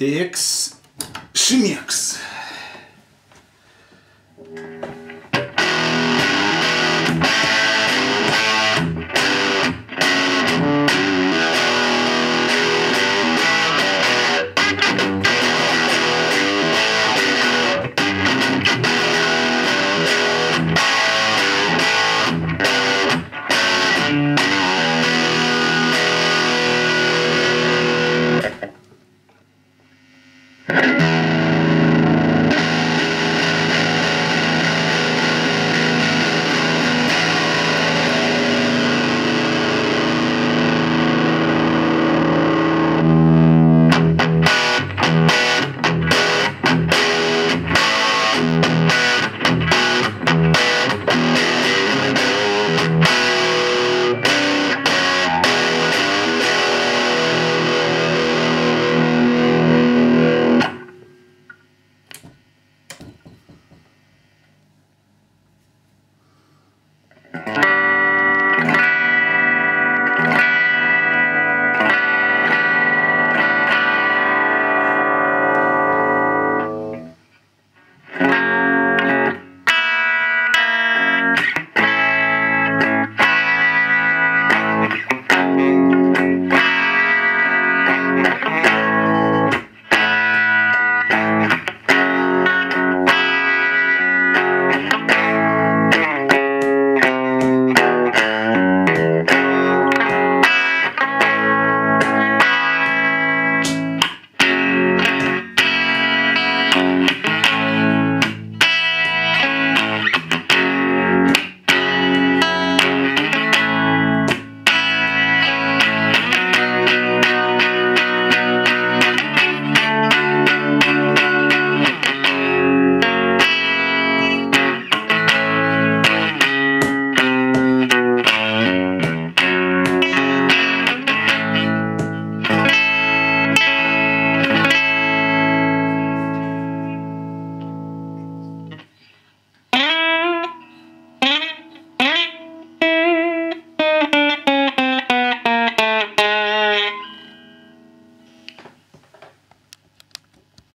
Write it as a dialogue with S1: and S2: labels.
S1: Teks, Schmieks.